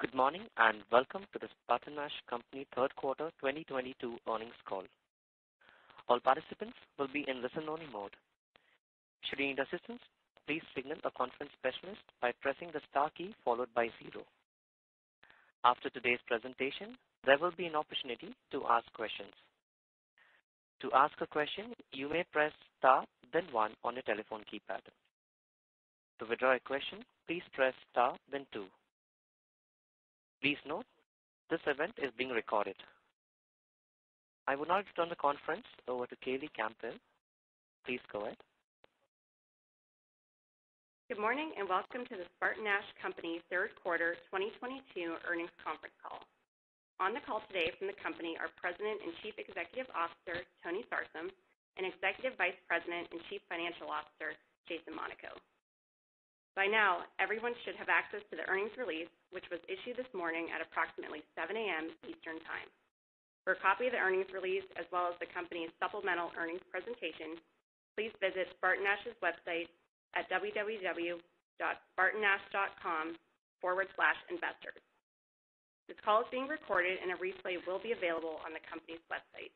Good morning, and welcome to the SpartanNash Company third quarter 2022 earnings call. All participants will be in listen-only mode. Should you need assistance, please signal a conference specialist by pressing the star key followed by zero. After today's presentation, there will be an opportunity to ask questions. To ask a question, you may press star then one on your telephone keypad. To withdraw a question, please press star then two. Please note, this event is being recorded. I would now like to turn the conference over to Kayleigh Campbell. Please go ahead. Good morning, and welcome to the SpartanNash Company third quarter 2022 earnings conference call. On the call today from the company are President and Chief Executive Officer, Tony Sarsam, and Executive Vice President and Chief Financial Officer, Jason Monaco. By now, everyone should have access to the earnings release, which was issued this morning at approximately 7 A.M. Eastern Time. For a copy of the earnings release as well as the company's supplemental earnings presentation, please visit SpartanNash's website at www.spartannash.com/investors. This call is being recorded and a replay will be available on the company's website.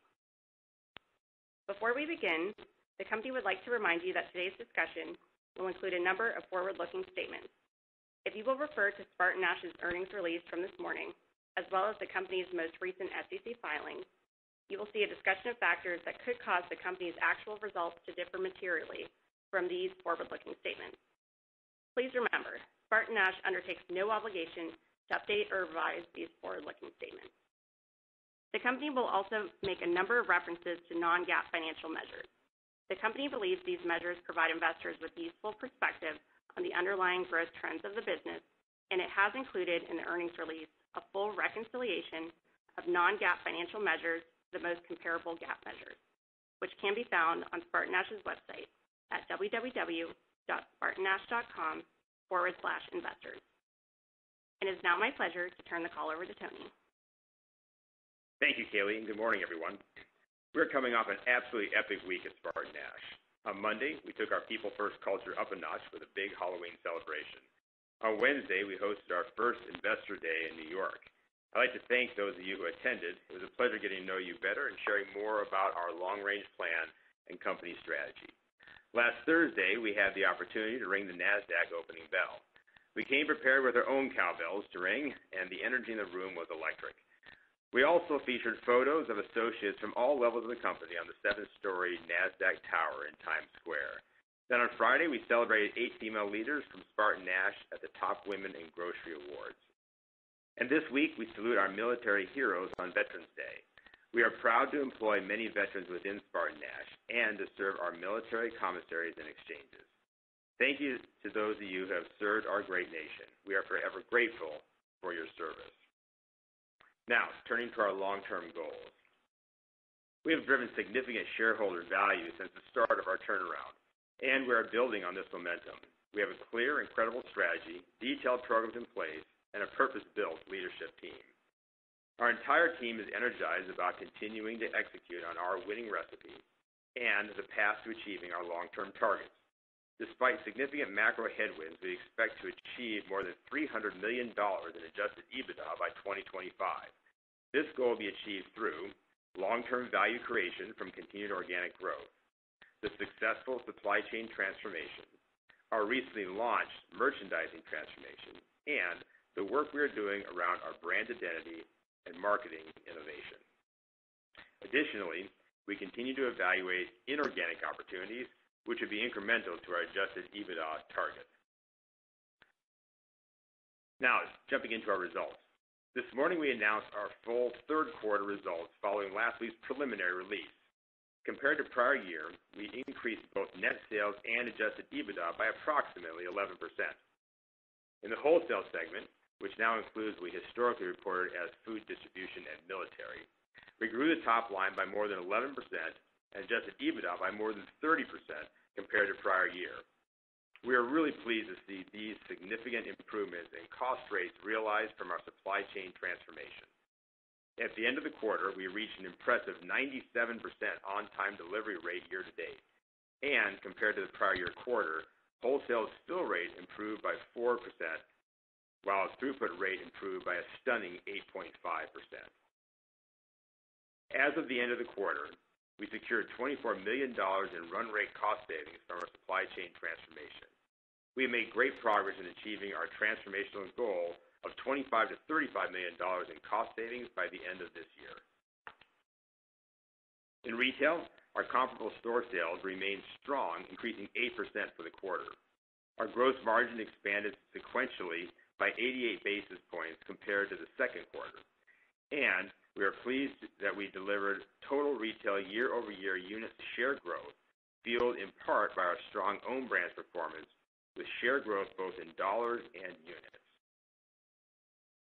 Before we begin, the company would like to remind you that today's discussion will include a number of forward-looking statements. If you will refer to SpartanNash's earnings release from this morning, as well as the company's most recent SEC filings, you will see a discussion of factors that could cause the company's actual results to differ materially from these forward-looking statements. Please remember, SpartanNash undertakes no obligation to update or revise these forward-looking statements. The company will also make a number of references to non-GAAP financial measures. The company believes these measures provide investors with useful perspective on the underlying growth trends of the business, and it has included in the earnings release a full reconciliation of non-GAAP financial measures to the most comparable GAAP measures, which can be found on SpartanNash's website at www.spartannash.com/investors. And it is now my pleasure to turn the call over to Tony. Thank you, Kayleigh, and good morning, everyone. We're coming off an absolutely epic week at SpartanNash. On Monday, we took our people-first culture up a notch with a big Halloween celebration. On Wednesday, we hosted our first Investor Day in New York. I'd like to thank those of you who attended. It was a pleasure getting to know you better and sharing more about our long-range plan and company strategy. Last Thursday, we had the opportunity to ring the Nasdaq opening bell. We came prepared with our own cowbells to ring, and the energy in the room was electric. We also featured photos of associates from all levels of the company on the seventh-story Nasdaq Tower in Times Square. Then on Friday, we celebrated eight female leaders from SpartanNash at the Top Women in Grocery Awards. And this week, we salute our military heroes on Veterans Day. We are proud to employ many veterans within SpartanNash and to serve our military commissaries and exchanges. Thank you to those of you who have served our great nation. We are forever grateful for your service. Now, turning to our long-term goals. We have driven significant shareholder value since the start of our turnaround, and we are building on this momentum. We have a clear and credible strategy, detailed programs in place, and a purpose-built leadership team. Our entire team is energized about continuing to execute on our winning recipe and the path to achieving our long-term targets. Despite significant macro headwinds, we expect to achieve more than $300 million in adjusted EBITDA by 2025. This goal will be achieved through long-term value creation from continued organic growth, the successful supply chain transformation, our recently launched merchandising transformation, and the work we are doing around our brand identity and marketing innovation. Additionally, we continue to evaluate inorganic opportunities which would be incremental to our adjusted EBITDA target. Now, jumping into our results. This morning, we announced our full third quarter results following last week's preliminary release. Compared to prior year, we increased both net sales and adjusted EBITDA by approximately 11%. In the wholesale segment, which now includes what we historically reported as food distribution and military, we grew the top line by more than 11% and adjusted EBITDA by more than 30% compared to prior year. We are really pleased to see these significant improvements in cost rates realized from our supply chain transformation. At the end of the quarter, we reached an impressive 97% on-time delivery rate year to date. And compared to the prior year quarter, wholesale fill rate improved by 4%, while throughput rate improved by a stunning 8.5%. As of the end of the quarter, we secured $24 million in run rate cost savings from our supply chain transformation. We have made great progress in achieving our transformational goal of $25 million-$35 million in cost savings by the end of this year. In retail, our comparable store sales remained strong, increasing 8% for the quarter. Our gross margin expanded sequentially by 88 basis points compared to the second quarter, and we are pleased that we delivered total retail year-over-year unit share growth, fueled in part by our strong own brand performance, with share growth both in dollars and units.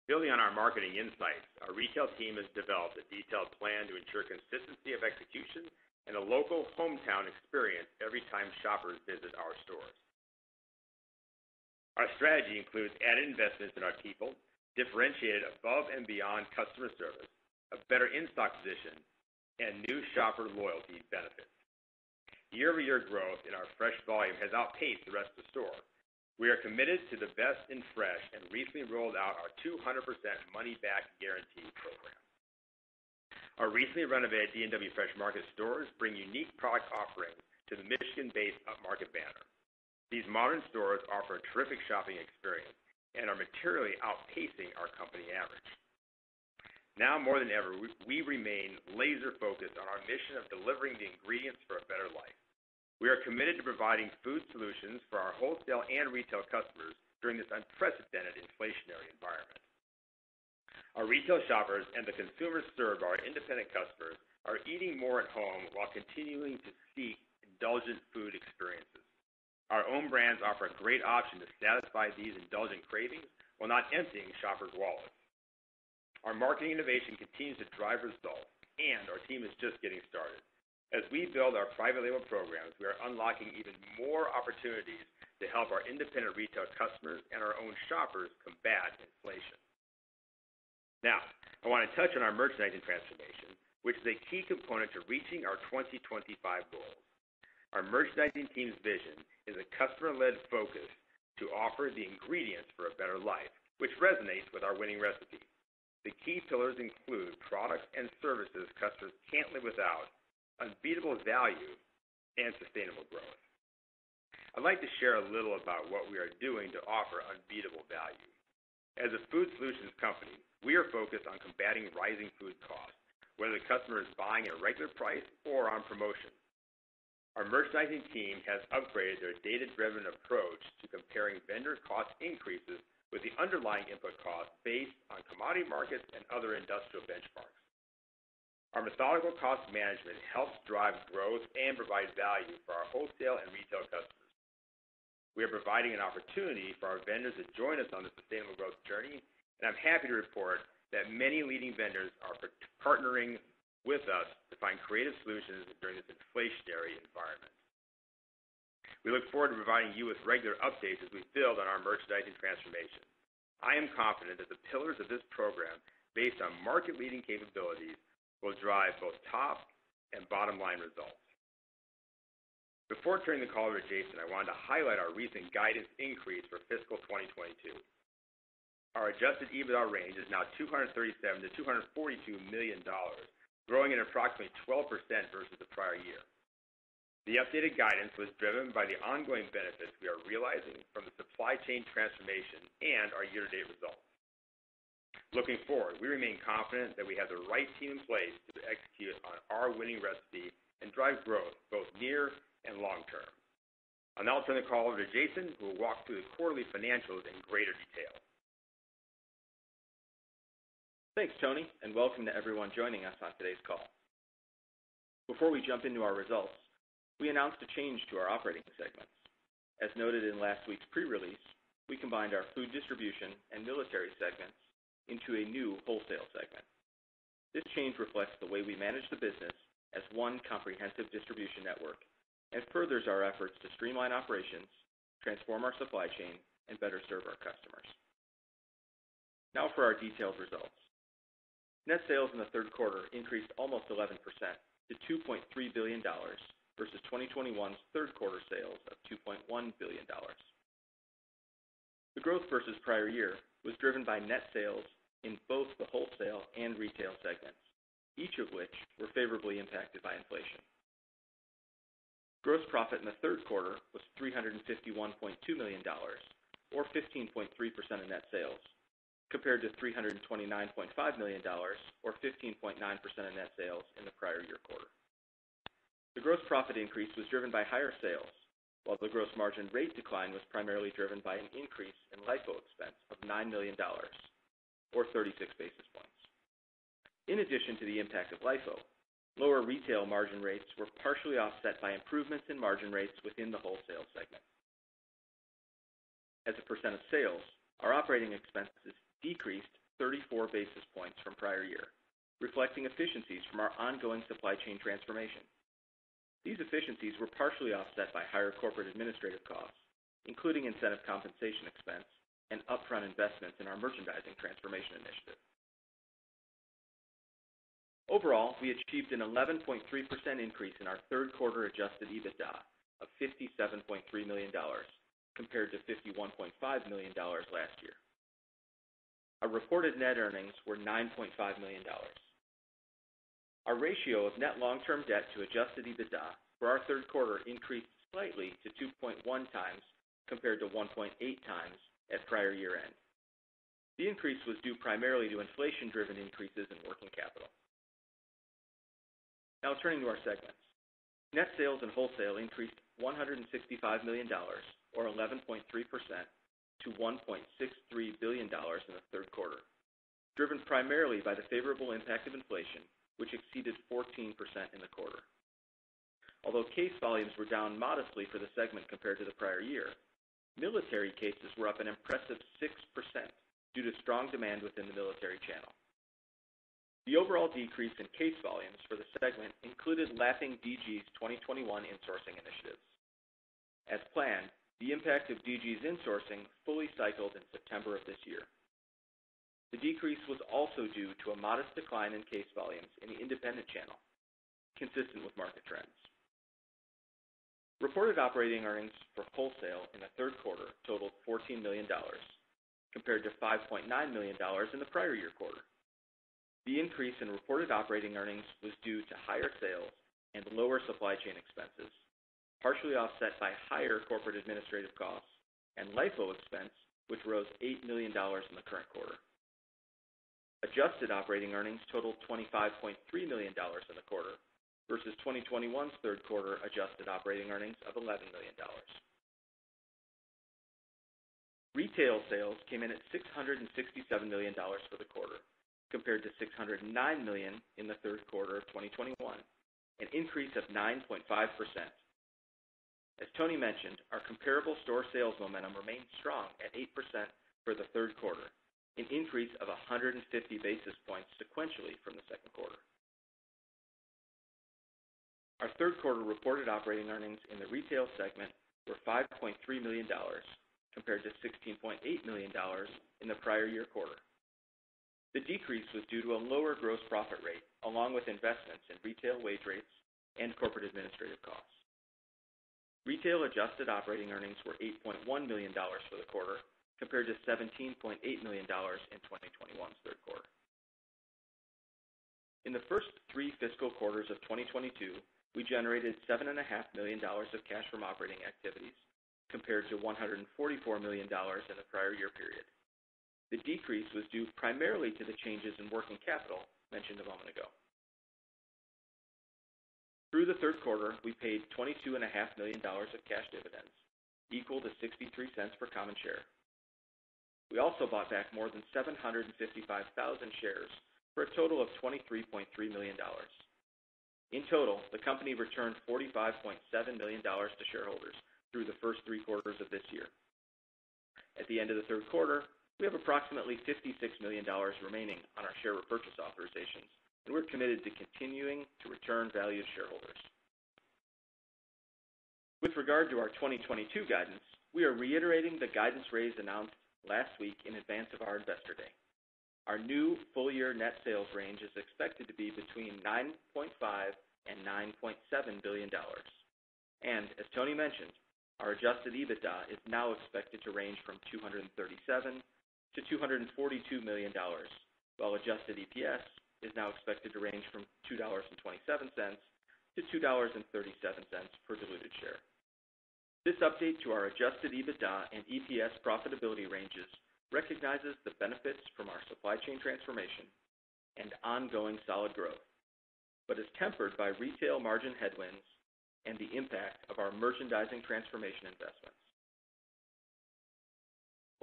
Building on our marketing insights, our retail team has developed a detailed plan to ensure consistency of execution and a local hometown experience every time shoppers visit our stores. Our strategy includes added investments in our people, differentiated above and beyond customer service, a better in-stock position, and new shopper loyalty benefits. Year-over-year growth in our fresh volume has outpaced the rest of the store. We are committed to the best in fresh and recently rolled out our 200% money-back guarantee program. Our recently renovated D&W Fresh Market stores bring unique product offerings to the Michigan-based upmarket banner. These modern stores offer a terrific shopping experience and are materially outpacing our company average. Now more than ever, we remain laser-focused on our mission of delivering the ingredients for a better life. We are committed to providing food solutions for our wholesale and retail customers during this unprecedented inflationary environment. Our retail shoppers and the consumers served by our independent customers are eating more at home while continuing to seek indulgent food experiences. Our own brands offer a great option to satisfy these indulgent cravings while not emptying shoppers' wallets. Our marketing innovation continues to drive results, and our team is just getting started. As we build our private label programs, we are unlocking even more opportunities to help our independent retail customers and our own shoppers combat inflation. Now, I want to touch on our merchandising transformation, which is a key component to reaching our 2025 goals. Our merchandising team's vision is a customer-led focus to offer the ingredients for a better life, which resonates with our winning recipe. The key pillars include products and services customers can't live without, unbeatable value, and sustainable growth. I'd like to share a little about what we are doing to offer unbeatable value. As a food solutions company, we are focused on combating rising food costs, whether the customer is buying at a regular price or on promotion. Our merchandising team has upgraded their data-driven approach to comparing vendor cost increases with the underlying input cost based on commodity markets and other industrial benchmarks. Our methodical cost management helps drive growth and provide value for our wholesale and retail customers. We are providing an opportunity for our vendors to join us on the sustainable growth journey, and I'm happy to report that many leading vendors are partnering with us to find creative solutions during this inflationary environment. We look forward to providing you with regular updates as we build on our merchandising transformation. I am confident that the pillars of this program, based on market-leading capabilities, will drive both top and bottom-line results. Before turning the call over to Jason, I wanted to highlight our recent guidance increase for fiscal 2022. Our adjusted EBITDA range is now $237 million-$242 million, growing at approximately 12% versus the prior year. The updated guidance was driven by the ongoing benefits we are realizing from the supply chain transformation and our year-to-date results. Looking forward, we remain confident that we have the right team in place to execute on our winning recipe and drive growth both near and long term. I'll now turn the call over to Jason, who will walk through the quarterly financials in greater detail. Thanks, Tony, and welcome to everyone joining us on today's call. Before we jump into our results, we announced a change to our operating segments. As noted in last week's pre-release, we combined our food distribution and military segments into a new wholesale segment. This change reflects the way we manage the business as one comprehensive distribution network and furthers our efforts to streamline operations, transform our supply chain, and better serve our customers. Now for our detailed results. Net sales in the third quarter increased almost 11% to $2.3 billion versus 2021's third quarter sales of $2.1 billion. The growth versus prior year was driven by net sales in both the wholesale and retail segments, each of which were favorably impacted by inflation. Gross profit in the third quarter was $351.2 million, or 15.3% of net sales, compared to $329.5 million, or 15.9% of net sales in the prior year quarter. The gross profit increase was driven by higher sales, while the gross margin rate decline was primarily driven by an increase in LIFO expense of $9 million, or 36 basis points. In addition to the impact of LIFO, lower retail margin rates were partially offset by improvements in margin rates within the wholesale segment. As a percent of sales, our operating expenses decreased 34 basis points from prior year, reflecting efficiencies from our ongoing supply chain transformation. These efficiencies were partially offset by higher corporate administrative costs, including incentive compensation expense and upfront investments in our merchandising transformation initiative. Overall, we achieved an 11.3% increase in our third quarter adjusted EBITDA of $57.3 million, compared to $51.5 million last year. Our reported net earnings were $9.5 million. Our ratio of net long-term debt to adjusted EBITDA for our third quarter increased slightly to 2.1 times, compared to 1.8 times at prior year-end. The increase was due primarily to inflation-driven increases in working capital. Now turning to our segments. Net sales in wholesale increased $165 million, or 11.3%, to $1.63 billion in the third quarter, driven primarily by the favorable impact of inflation, which exceeded 14% in the quarter. Although case volumes were down modestly for the segment compared to the prior year, military cases were up an impressive 6% due to strong demand within the military channel. The overall decrease in case volumes for the segment included lapping DG's 2021 insourcing initiatives. As planned, the impact of DG's insourcing fully cycled in September of this year. The decrease was also due to a modest decline in case volumes in the independent channel, consistent with market trends. Reported operating earnings for wholesale in the third quarter totaled $14 million, compared to $5.9 million in the prior year quarter. The increase in reported operating earnings was due to higher sales and lower supply chain expenses, partially offset by higher corporate administrative costs and LIFO expense, which rose $8 million in the current quarter. Adjusted operating earnings totaled $25.3 million in the quarter versus 2021's third quarter adjusted operating earnings of $11 million. Retail sales came in at $667 million for the quarter, compared to 609 million in the third quarter of 2021, an increase of 9.5%. As Tony mentioned, our comparable store sales momentum remained strong at 8% for the third quarter, an increase of 150 basis points sequentially from the second quarter. Our third quarter reported operating earnings in the retail segment were $5.3 million, compared to $16.8 million in the prior year quarter. The decrease was due to a lower gross profit rate, along with investments in retail wage rates and corporate administrative costs. Retail adjusted operating earnings were $8.1 million for the quarter, compared to $17.8 million in 2021's third quarter. In the first three fiscal quarters of 2022, we generated $7.5 million of cash from operating activities, compared to $144 million in the prior year period. The decrease was due primarily to the changes in working capital mentioned a moment ago. Through the third quarter, we paid $22.5 million of cash dividends, equal to $0.63 per common share. We also bought back more than 755,000 shares for a total of $23.3 million. In total, the company returned $45.7 million to shareholders through the first three quarters of this year. At the end of the third quarter, we have approximately $56 million remaining on our share repurchase authorizations, and we're committed to continuing to return value to shareholders. With regard to our 2022 guidance, we are reiterating the guidance raise announced last week in advance of our Investor Day. Our new full-year net sales range is expected to be between $9.5 billion and $9.7 billion. And as Tony mentioned, our adjusted EBITDA is now expected to range from 237 to $242 million, while adjusted EPS is now expected to range from $2.27 to $2.37 per diluted share. This update to our adjusted EBITDA and EPS profitability ranges recognizes the benefits from our supply chain transformation and ongoing solid growth, but is tempered by retail margin headwinds and the impact of our merchandising transformation investments.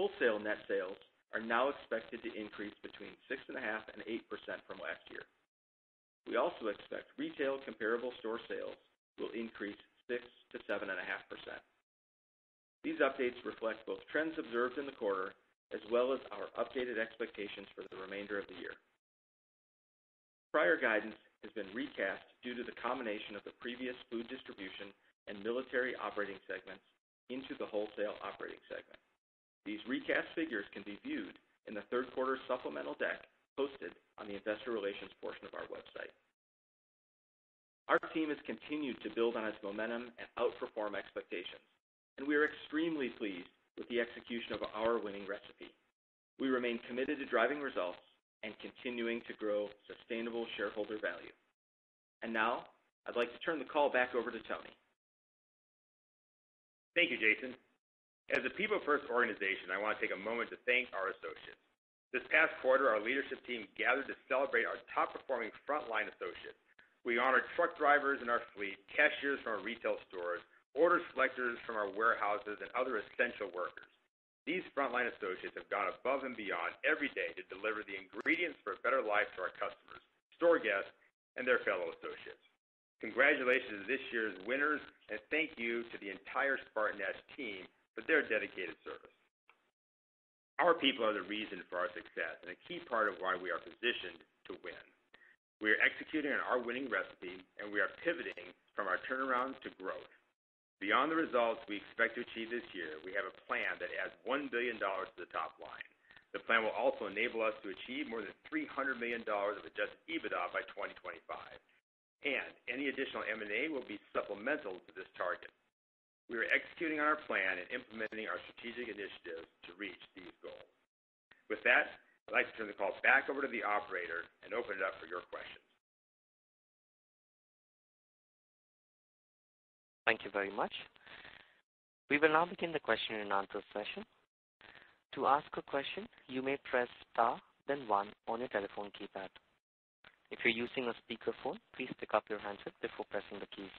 Wholesale net sales are now expected to increase between 6.5 and 8% from last year. We also expect retail comparable store sales will increase 6%-7.5%. These updates reflect both trends observed in the quarter as well as our updated expectations for the remainder of the year. Prior guidance has been recast due to the combination of the previous food distribution and military operating segments into the wholesale operating segment. These recast figures can be viewed in the third quarter supplemental deck posted on the investor relations portion of our website. Our team has continued to build on its momentum and outperform expectations, and we are extremely pleased with the execution of our winning recipe. We remain committed to driving results and continuing to grow sustainable shareholder value. And now, I'd like to turn the call back over to Tony. Thank you, Jason. As a people-first organization, I want to take a moment to thank our associates. This past quarter, our leadership team gathered to celebrate our top-performing frontline associates. We honored truck drivers in our fleet, cashiers from our retail stores, order selectors from our warehouses, and other essential workers. These frontline associates have gone above and beyond every day to deliver the ingredients for a better life to our customers, store guests, and their fellow associates. Congratulations to this year's winners, and thank you to the entire SpartanNash team for their dedicated service. Our people are the reason for our success and a key part of why we are positioned to win. We are executing on our winning recipe, and we are pivoting from our turnaround to growth. Beyond the results we expect to achieve this year, we have a plan that adds $1 billion to the top line. The plan will also enable us to achieve more than $300 million of adjusted EBITDA by 2025, and any additional M&A will be supplemental to this target. We are executing on our plan and implementing our strategic initiatives to reach these goals. With that, I'd like to turn the call back over to the operator and open it up for your questions. Thank you very much. We will now begin the question and answer session. To ask a question, you may press star, then one on your telephone keypad. If you're using a speakerphone, please pick up your handset before pressing the keys.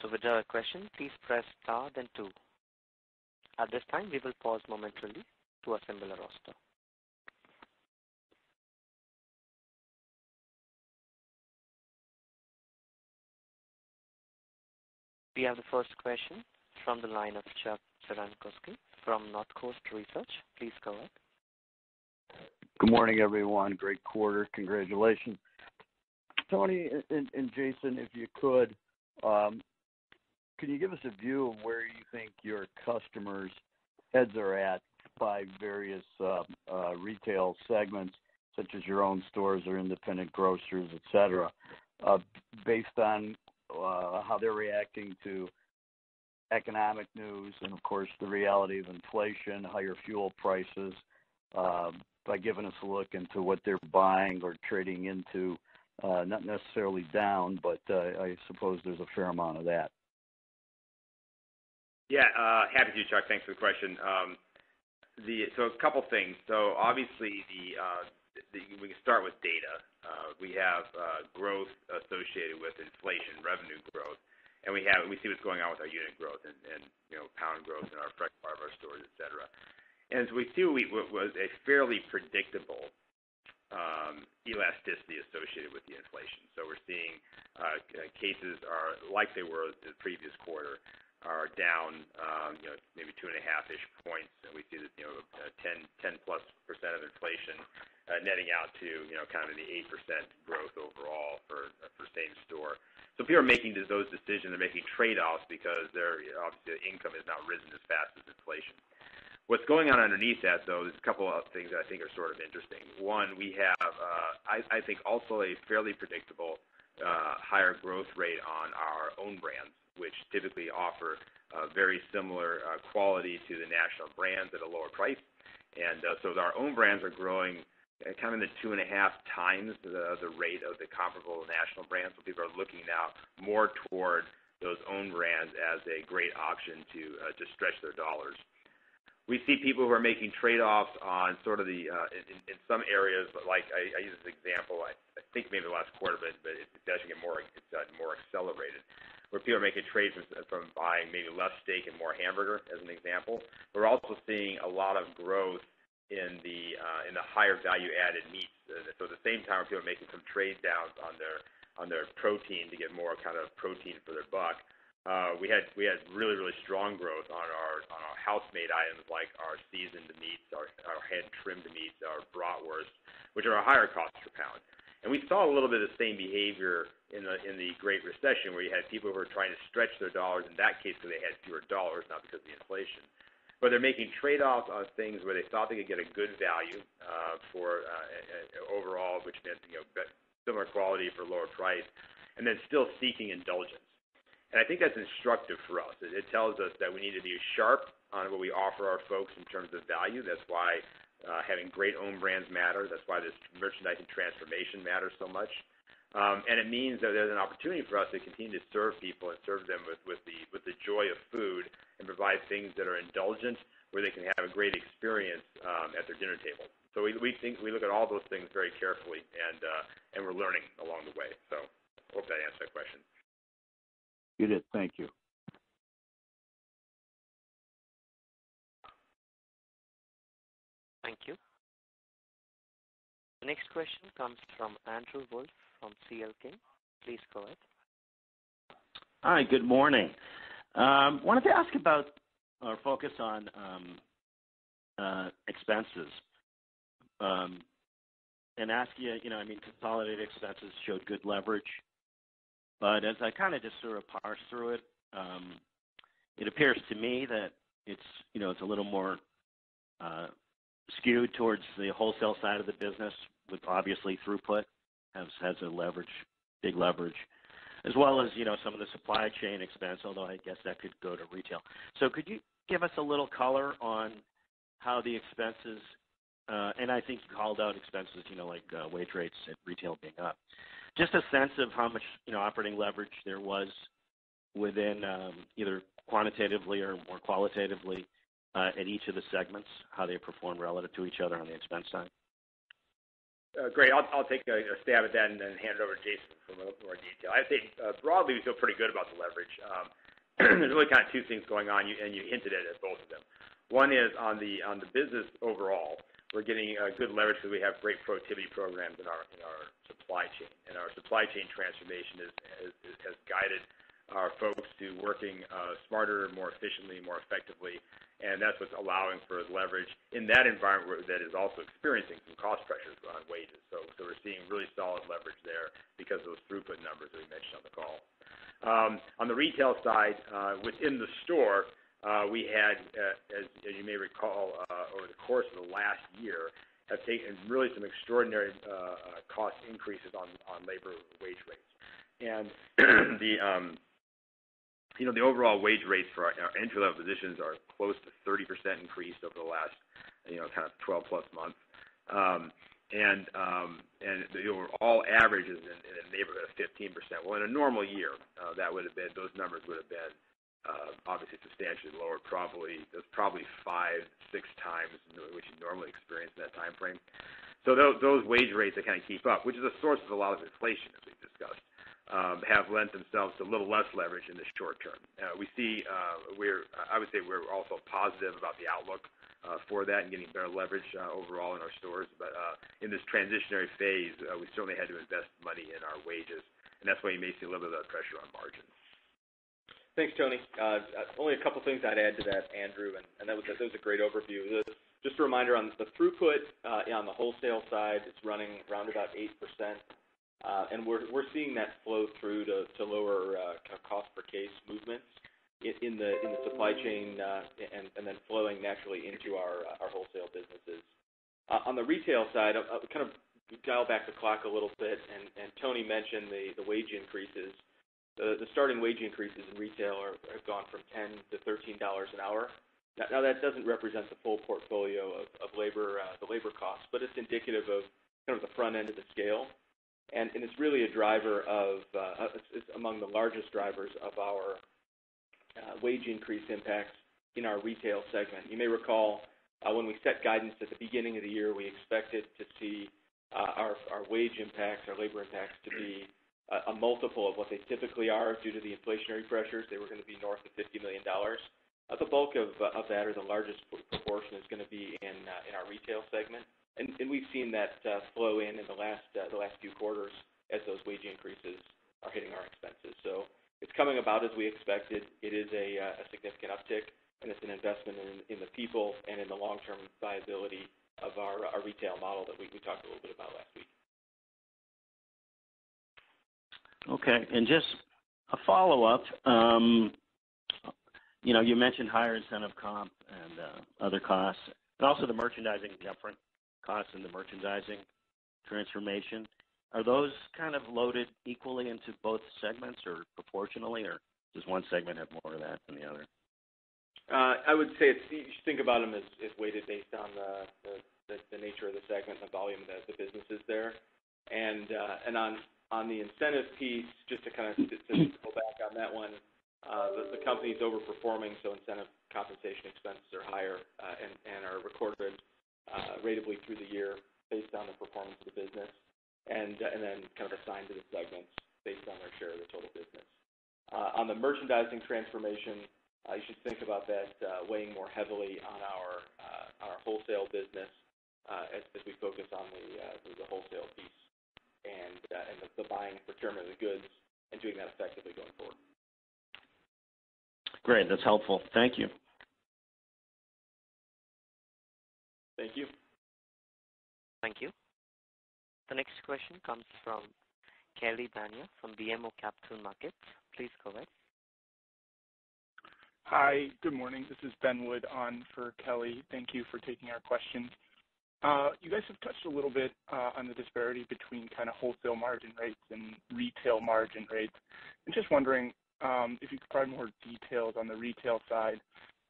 To withdraw a question, please press star, then two. At this time, we will pause momentarily to assemble a roster. We have the first question from the line of Chuck Cerankosky from Northcoast Research. Please go ahead. Good morning, everyone. Great quarter. Congratulations. Tony and Jason, if you could, um, can you give us a view of where you think your customers' heads are at by various um, uh, retail segments, such as your own stores or independent grocers, et cetera, uh, based on Uh, how they're reacting to economic news and, of course, the reality of inflation, higher fuel prices, uh, by giving us a look into what they're buying or trading into, uh, not necessarily down, but I suppose there's a fair amount of that. Yeah, happy to, Chuck. Thanks for the question. Um, so, a couple things. So obviously, we can start with data. Uh, we have uh, growth associated with inflation, revenue growth, and we have we see what's going on with our unit growth and pound growth in our fresh part of our stores, et cetera. We see what was a fairly predictable um, elasticity associated with the inflation. So we're seeing uh, cases are like they were the previous quarter, are down um you know maybe 2.5-ish points, and we see that you know, uh, 10-plus % of inflation uh, netting out to you know kind of the 8% growth overall uh, for same store. So people are making those decisions. They're making trade-offs because their obviously income has not risen as fast as inflation. What's going on underneath that, though, is a couple of things that I think are sort of interesting. One, we have, I think, also a fairly predictable higher growth rate on our own brands, which typically offer uh, very similar uh, quality to the national brands at a lower price. And uh so our own brands are growing kind of in the two and a half times the rate of the comparable national brands. So people are looking now more toward those own brands as a great option to uh, stretch their dollars. We see people who are making trade-offs on sort of the in some areas, like I use this example, I think maybe the last quarter, but it's actually more accelerated, where people are making trades from buying maybe less steak and more hamburger, as an example. We're also seeing a lot of growth in the uh, in the higher value-added meats. So at the same time, people are making some trade downs on their on their protein to get more kind of protein for their buck. Uh, we had we had really really strong growth on our house-made items like our seasoned meats, our our hand-trimmed meats, our bratwurst, which are a higher cost per pound. And we saw a little bit of the same behavior in the Great Recession, where you had people who were trying to stretch their dollars, in that case, because they had fewer dollars, not because of the inflation. But they're making trade-offs on things where they thought they could get a good value uh, for uh, uh, overall, which meant similar quality for lower price, and then still seeking indulgence. And I think that's instructive for us. It tells us that we need to be sharp on what we offer our folks in terms of value. That's why Uh, having great own brands matter. That's why this merchandising transformation matters so much. Um, and it means that there's an opportunity for us to continue to serve people and serve them with with, the with the joy of food and provide things that are indulgent, where they can have a great experience um, at their dinner table. So we we think we look at all those things very carefully, and uh, we're learning along the way. So hope that answered that question. You did. Thank you. Thank you. The next question comes from Andrew Wolf from C.L. King. Please go ahead. Hi, good morning. Wanted to ask about or focus on expenses. Um and ask you, you know, I mean, consolidated expenses showed good leverage. But as I kind of just sort of parse through it um it appears to me that it's, you know, it's a little more skewed towards the wholesale side of the business with obviously throughput has a leverage, big leverage, as well as you know, some of the supply chain expense, although I guess that could go to retail. So could you give us a little color on how the expenses, uh, and I think you called out expenses, you know, like uh, wage rates at retail being up. Just a sense of how much you know, operating leverage there was within um, either quantitatively or more qualitatively Uh, at each of the segments, how they perform relative to each other on the expense side. Uh, great. I'll take a stab at that and then hand it over to Jason for a little more detail. I'd say uh, broadly, we feel pretty good about the leverage. Um, there's really kind of two things going on, and you hinted at both of them. One is on the business overall, we're getting good leverage because we have great productivity programs in our supply chain. And our supply chain transformation has guided our folks to working uh, smarter, more efficiently, more effectively, and that's what's allowing for leverage in that environment that is also experiencing some cost pressures on wages. So, so we're seeing really solid leverage there because of those throughput numbers that we mentioned on the call. Um, on the retail side, uh, within the store, uh, we had, as as you may recall, over the course of the last year, have taken really some extraordinary cost increases on labor wage rates. And the um, overall wage rates for our entry-level positions are close to 30% increase over the last you know, kind of 12+ months. Um, um, and the overall average is in the neighborhood of 15%. Well, in a normal year, uh, that would have been those numbers would've been uh, obviously substantially lower. Probably that's probably five, six times what you'd normally experience in that timeframe. Those those wage rates that kind of keep up, which is a source of a lot of inflation, as we've discussed, Um, have lent themselves to a little less leverage in the short term. Uh, we see, uh we're I would say we're also positive about the outlook uh, for that and getting better leverage uh, overall in our stores. But uh in this transitionary phase, we certainly had to invest money in our wages, and that's why you may see a little bit of pressure on margins. Thanks, Tony. Only a couple things I'd add to that, Andrew, and that was that was a great overview. Just a reminder on the throughput on the wholesale side, it's running around about 8%. Uh, and we're seeing that flow through to lower uh, cost per case movements in the supply chain, uh, and then flowing naturally into our wholesale businesses. On the retail side, I'll kind of dial back the clock a little bit, and Tony mentioned the wage increases. The starting wage increases in retail have gone from 10 to $13 an hour. Now, that doesn't represent the full portfolio of labor, the labor costs, but it's indicative of kind of the front end of the scale. And it's really a driver of, uh, it's among the largest drivers of our uh, wage increase impacts in our retail segment. You may recall, uh, when we set guidance at the beginning of the year, we expected to see our wage impacts, our labor impacts to be a multiple of what they typically are due to the inflationary pressures. They were gonna be north of $50 million. The bulk of that or the largest proportion is gonna be in our retail segment. And we've seen that uh, flow in in uh, the last few quarters as those wage increases are hitting our expenses. So it's coming about as we expected. It is a uh, significant uptick, and it's an investment in the people and in the long-term viability of our retail model that we talked a little bit about last week. Okay. And just a follow-up. Um, you know, you mentioned higher incentive comp and other costs, and also the merchandising upfront costs and the merchandising transformation. Are those kind of loaded equally into both segments or proportionally, or does one segment have more of that than the other? Uh, I would say you should think about them as weighted based on the nature of the segment and the volume that the business is there. Uh, on on the incentive piece, just to kind of go back on that one, uh, the company's overperforming, so incentive compensation expenses are higher and are recorded Uh, ratably through the year based on the performance of the business, and then kind of assigned to the segments based on their share of the total business. Uh, on the merchandising transformation, uh, you should think about that weighing more heavily on our wholesale business as we focus on the wholesale piece and the buying and procurement of the goods and doing that effectively going forward. Great. That's helpful. Thank you. Thank you. Thank you. The next question comes from Kelly Bania from BMO Capital Markets. Please go ahead. Hi. Good morning. This is Ben Wood on for Kelly. Thank you for taking our questions. Uh, you guys have touched a little bit uh, on the disparity between kind of wholesale margin rates and retail margin rates. I'm just wondering um, if you could provide more details on the retail side.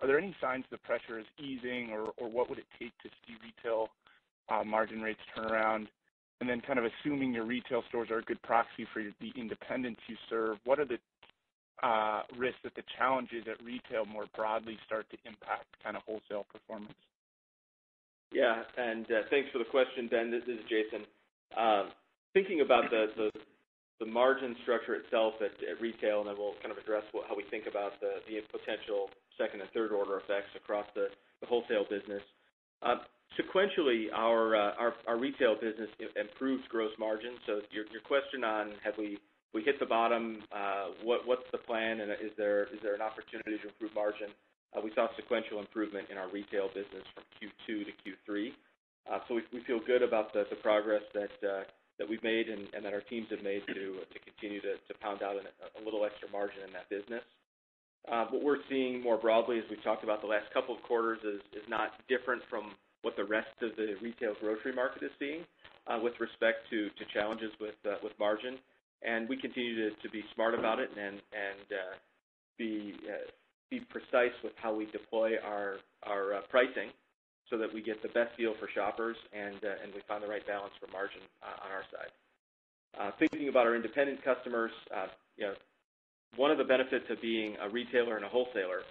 Are there any signs the pressure is easing, or what would it take to see retail uh, margin rates turn around? And then kind of assuming your retail stores are a good proxy for the independents you serve, what are the uh, risks that the challenges at retail more broadly start to impact kind of wholesale performance? Yeah. And uh, thanks for the question, Ben. This is Jason. Um, thinking about the margin structure itself at retail, and then we'll kind of address how we think about the potential second and third order effects across the wholesale business. Um, sequentially, uh, our retail business improves gross margin. So your question on have we we hit the bottom, uh, what's the plan, and is there is there an opportunity to improve margin? Uh, we saw sequential improvement in our retail business from Q2 to Q3. We we feel good about the progress that that we've made and that our teams have made to continue to pound out a little extra margin in that business. Uh, what we're seeing more broadly, as we've talked about the last couple of quarters, is not different from what the rest of the retail grocery market is seeing, uh, with respect to challenges uh, with margin. And we continue to be smart about it and be precise with how we deploy our pricing so that we get the best deal for shoppers and we find the right balance for margin on our side. Thinking about our independent customers, you know, one of the benefits of being a retailer and a wholesaler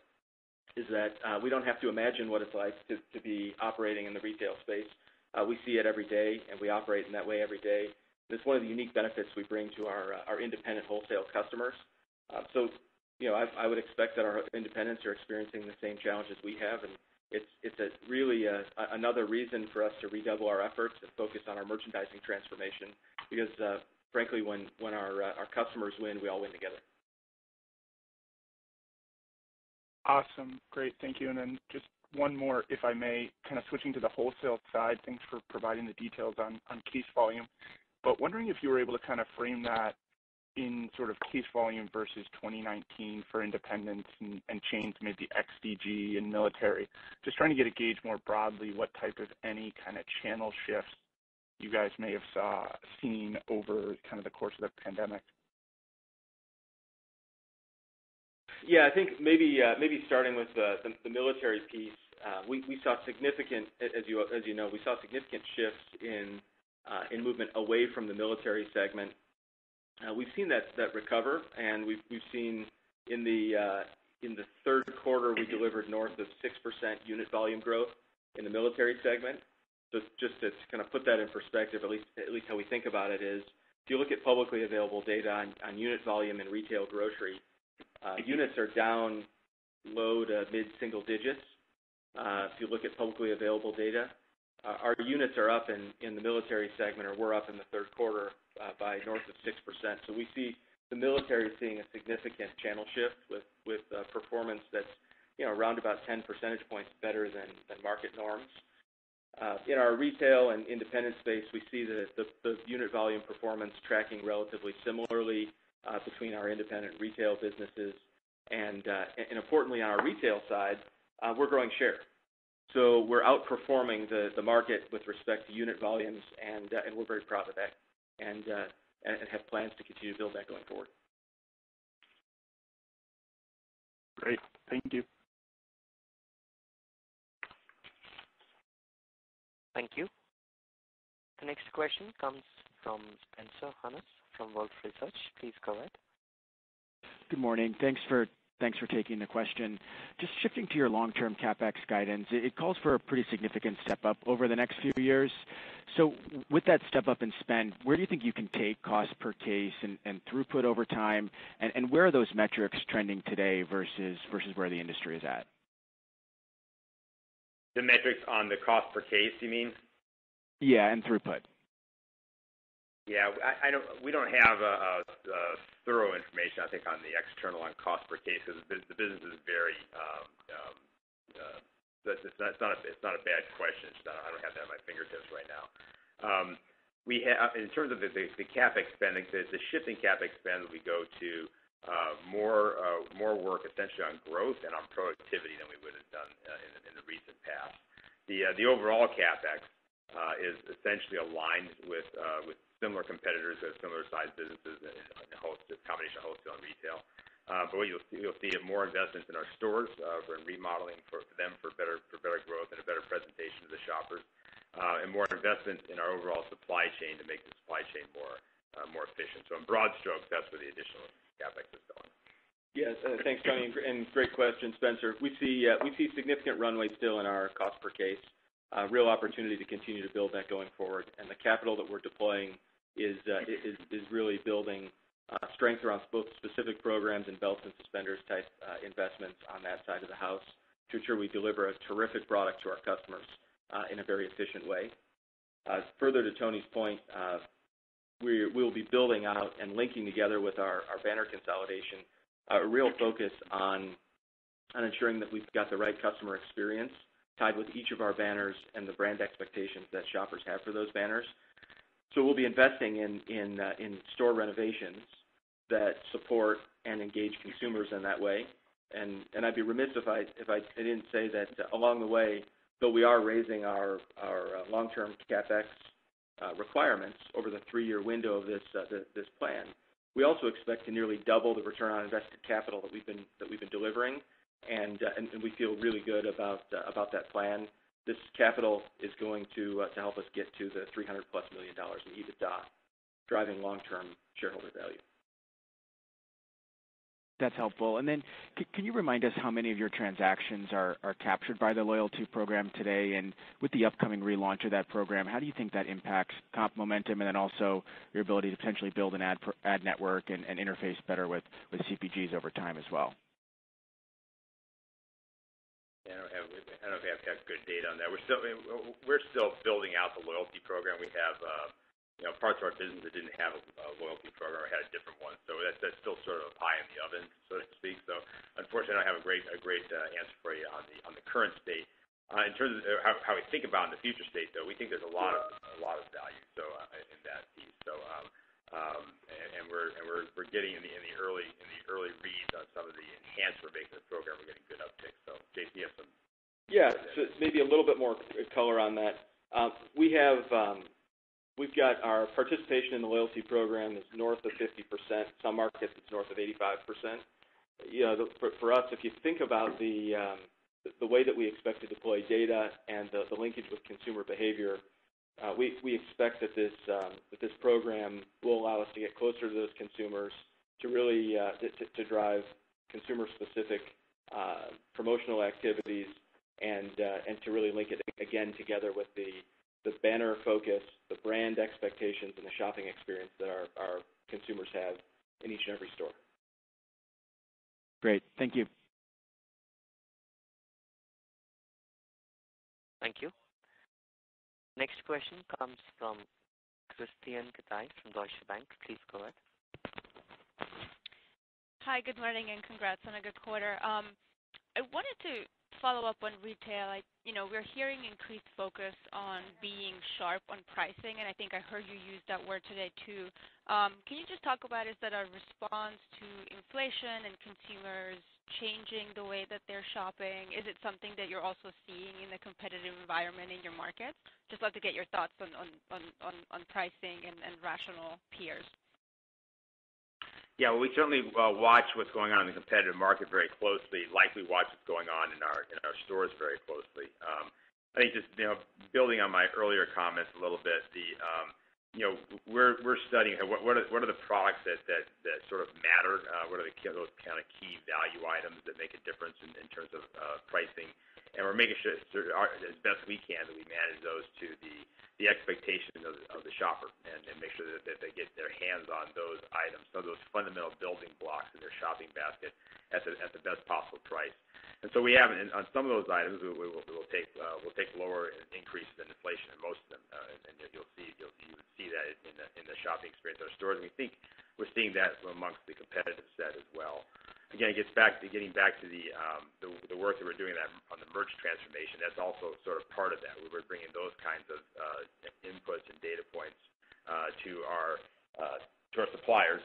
is that uh, we don't have to imagine what it's like to be operating in the retail space. Uh, we see it every day, and we operate in that way every day. It's one of the unique benefits we bring to our uh, our independent wholesale customers. So, you know, I would expect that our independents are experiencing the same challenges we have, and it's it's a really another reason for us to redouble our efforts and focus on our merchandising transformation because, frankly, when when our, our customers win, we all win together. Awesome. Great. Thank you. And then just one more, if I may, kind of switching to the wholesale side. Thanks for providing the details on case volume. But wondering if you were able to kind of frame that in sort of case volume versus 2019 for independents and chains, maybe XDG and military. Just trying to get a gauge more broadly what type of any kind of channel shifts you guys may have saw seen over kind of the course of the pandemic. Yeah, I think maybe uh, maybe starting with the military piece. Uh, we we saw significant, as you as you know, we saw significant shifts in uh, in movement away from the military segment. We've seen that that recover, and we've seen in the in the third quarter, we delivered north of 6% unit volume growth in the military segment. So just to kind of put that in perspective, at least at least how we think about it is, if you look at publicly available data on unit volume in retail grocery, Uh, units are down low to mid-single digits. Uh, if you look at publicly available data, uh, our units are up in the military segment, or were up in the third quarter by north of 6%. So we see the military seeing a significant channel shift with performance that's around about 10 percentage points better than market norms. In our retail and independent space, we see the unit volume performance tracking relatively similarly Uh, between our independent retail businesses. And uh and importantly, on our retail side, uh, we're growing share. So we're outperforming the market with respect to unit volumes, and uh, we're very proud of that and have plans to continue to build that going forward. Great. Thank you. Thank you. The next question comes from Spencer Hanus from Wolfe Research. Please go ahead. Good morning. Thanks for thanks for taking the question. Just shifting to your long-term CapEx guidance, it calls for a pretty significant step-up over the next few years. So with that step-up in spend, where do you think you can take cost per case and throughput over time, and where are those metrics trending today versus versus where the industry is at? The metrics on the cost per case, you mean? Yeah, and throughput. Yeah. We don't have uh, uh, uh, thorough information, I think, on the external on cost per case because the business is very. Um, um, it's not a bad question. I don't have that at my fingertips right now. Um, in terms of the CapEx spending, the shifting CapEx spend, we go to more more work essentially on growth and on productivity than we would have done in the recent past. The overall CapEx is essentially aligned with similar competitors that have similar sized businesses in the combination of wholesale and retail. Uh, but what you'll see is more investments in our stores uh, for remodeling for them for better for better growth and a better presentation to the shoppers, uh, and more investments in our overall supply chain to make the supply chain more efficient. So in broad strokes, that's where the additional CapEx is going. Yes. Thanks, Tony, and great question, Spencer. We see uh we see significant runway still in our cost per case. A real opportunity to continue to build that going forward. And the capital that we're deploying Uh, is really building uh, strength around both specific programs and belts and suspenders type uh, investments on that side of the house to ensure we deliver a terrific product to our customers in a very efficient way. Further to Tony's point, we'll be building out and linking together with our banner consolidation, a real focus on ensuring that we've got the right customer experience tied with each of our banners and the brand expectations that shoppers have for those banners. So we'll be investing uh, in store renovations that support and engage consumers in that way. And I'd be remiss if I didn't say that along the way, though we are raising our uh, long-term CapEx uh, requirements over the three-year window of this plan, we also expect to nearly double the return on invested capital that we've been delivering, and we feel really good about that plan. This capital is going to uh, to help us get to the $300-plus million in EBITDA, driving long-term shareholder value. That's helpful. And then c can you remind us how many of your transactions are are captured by the loyalty program today? And with the upcoming relaunch of that program, how do you think that impacts comp momentum and then also your ability to potentially build an ad ad network and interface better with with CPGs over time as well? I don't know if I have good data on that. We're still building out the loyalty program. We have uh, parts of our business that didn't have a loyalty program or had a different one. So that's still sort of a pie in the oven, so to speak. So unfortunately, I don't have a great uh, answer for you on the current state. Uh, in terms of how we think about in the future state, though, we think there's a lot of value in that piece. Um, um, and we're getting in the early reads on some of the enhancements we're making the program. We're getting good uptick. Jason, you have some. Yeah. Maybe a little bit more color on that. Um, we've um we've got our participation in the loyalty program is north of 50%. Some markets, it's north of 85%. you know, for us, if you think about the um, the way that we expect to deploy data and the linkage with consumer behavior, uh, we expect that this um that this program will allow us to get closer to those consumers to really uh, to drive consumer-specific uh, promotional activities Uh, and to really link it again together with the banner focus, the brand expectations, and the shopping experience that our consumers have in each and every store. Great. Thank you. Thank you. Next question comes from Krisztina Katai from Deutsche Bank. Please go ahead. Hi, good morning, and congrats on a good quarter. Um, I wanted to follow up on retail. You know, we're hearing increased focus on being sharp on pricing, and I think I heard you use that word today, too. Um, can you just talk about, is that a response to inflation and consumers changing the way that they're shopping? Is it something that you're also seeing in the competitive environment in your markets? Just love to get your thoughts on pricing and rational peers. Yeah. We certainly uh, watch what's going on in the competitive market very closely, like we watch what's going on in our in our stores very closely. Um, I think just you know, building on my earlier comments a little bit, the um you know, we're we're studying what are the products that that sort of matter, uh, what are those kind of key value items that make a difference in terms of uh, pricing. And we're making sure as best we can that we manage those to the expectation of the shopper and make sure that they get their hands on those items, some of those fundamental building blocks in their shopping basket at the at the best possible price. And so we have, on some of those items, we'll take we'll take lower increases than inflation in most of them. Uh and you'll see you'll see that in the in the shopping experience in our stores. We think we're seeing that amongst the competitive set as well. Again, it gets back to getting back to um, the the work that we're doing on the merch transformation, that's also sort of part of that, we're bringing those kinds of uh, inputs and data points uh, to our uh, to our suppliers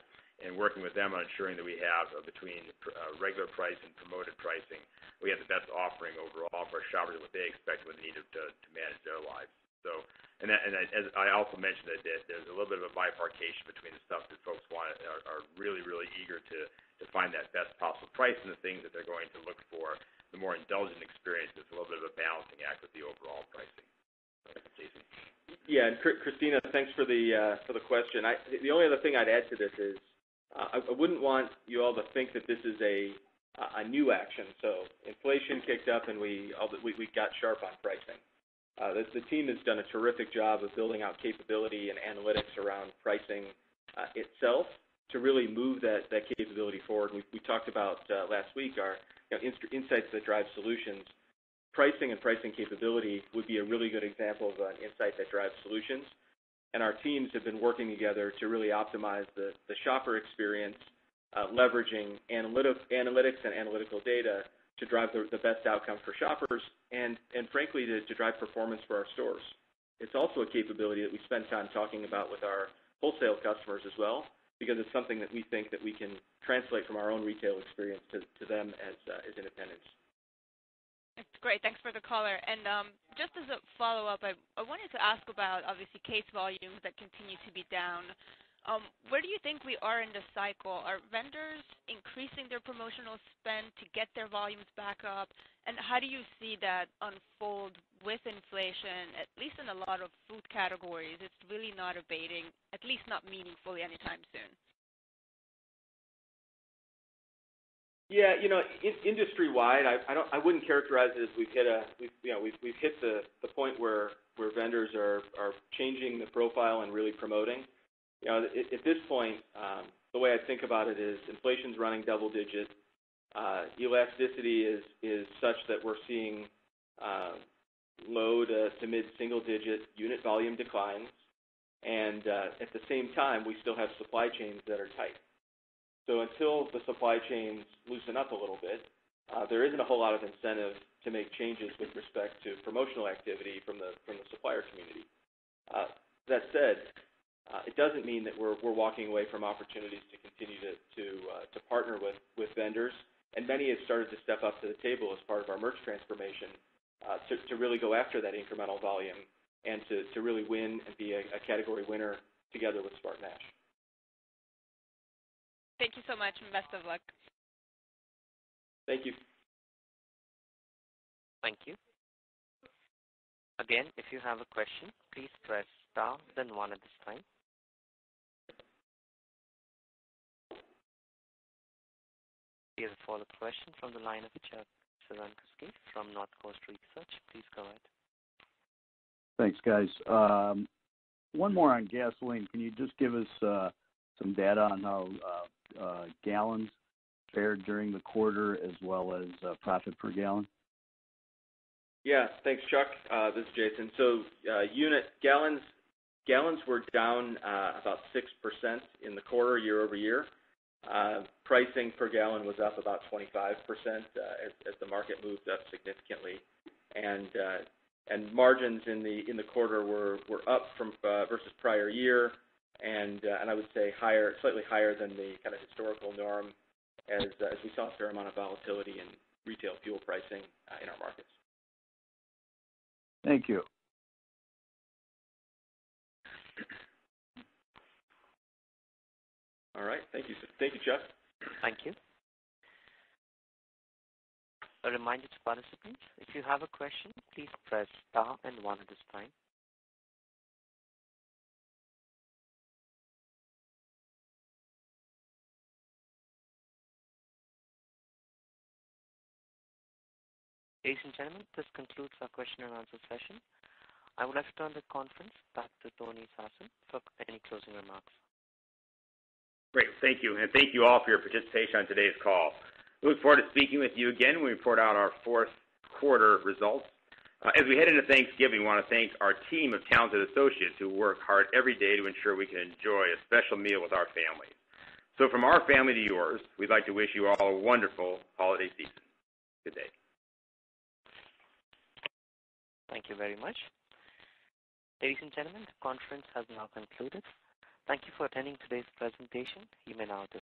and working with them on ensuring that we have between regular price and promoted pricing, we have the best offering overall for our shoppers and what they expect when they need to to manage their lives. So and as I also mentioned, that there's a little bit of a bifurcation between the stuff that folks want are are really, really eager to find that best possible price and the things that they're going to look for, the more indulgent experience. It's a little bit of a balancing act with the overall pricing. Jason? Yeah. Christina, thanks for the uh, for the question. The only other thing I'd add to this is, uh, I wouldn't want you all to think that this is a new action. So inflation kicked up, and we we got sharp on pricing. Uh, the team has done a terrific job of building out capability and analytics around pricing uh, itself to really move that that capability forward. We talked about uh, last week our Insights that Drive Solutions. Pricing and pricing capability would be a really good example of an insight that drives solutions. And our teams have been working together to really optimize the shopper experience, uh, leveraging analytics and analytical data to drive the best outcome for shoppers and frankly, to drive performance for our stores. It's also a capability that we spend time talking about with our wholesale customers as well, because it's something that we think that we can translate from our own retail experience to to them as as independents. That's great. Thanks for the color. And um, just as a follow-up, I wanted to ask about, obviously, case volumes that continue to be down. Um, where do you think we are in the cycle? Are vendors increasing their promotional spend to get their volumes back up? And how do you see that unfold with inflation, at least in a lot of food categories? It's really not abating, at least not meaningfully anytime soon. Yeah. You know, in Industry-wide, I don't I wouldn't characterize it as we've hit the point where vendors are changing the profile and really promoting. At this point, um, the way I think about it is inflation's running double digits. Uh, elasticity is such that we're seeing um, low to mid-single digit unit volume declines. And uh, at the same time, we still have supply chains that are tight. So until the supply chains loosen up a little bit, uh, there isn't a whole lot of incentive to make changes with respect to promotional activity from the supplier community. Uh, that said, Uh, it doesn't mean that we're walking away from opportunities to continue to uh, partner with vendors. And many have started to step up to the table as part of our merch transformation uh, to really go after that incremental volume and to really win and be a category winner together with SpartanNash. Thank you so much, and best of luck. Thank you. Thank you. Again, if you have a question, please press star then one at this time. We have a follow-up question from the line of Chuck Cerankosky from Northcoast Research. Please go ahead. Thanks, guys. Um, one more on gasoline. Can you just give us uh, some data on how uh, uh, gallons fared during the quarter as well as uh, profit per gallon? Yeah. Thanks, Chuck. Uh, this is Jason. So uh, unit gallons gallons were down uh, about 6% in the quarter year-over-year. Uh, pricing per gallon was up about 25% uh, as the market moved up significantly. and uh, and Margins in the in the quarter were were up from versus prior year, and and I would say higher, slightly higher than the kind of historical norm as we saw a fair amount of volatility in retail fuel pricing in our markets. Thank you. All right. Thank you. Thank you, Chuck. Thank you. A reminder to participants, if you have a question, please press star and one at this time. Ladies and gentlemen, this concludes our question and answer session. I would like to turn the conference back to Tony Sarsam for any closing remarks. Great. Thank you. and Thank you all for your participation on today's call. We look forward to speaking with you again when we report out our fourth quarter results. Uh, as we head into Thanksgiving, we want to thank our team of talented associates who work hard every day to ensure we can enjoy a special meal with our families. So, From our family to yours, we'd like to wish you all a wonderful holiday season. Good day. Thank you very much. Ladies and gentlemen, the conference has now concluded. Thank you for attending today's presentation. You may now disconnect.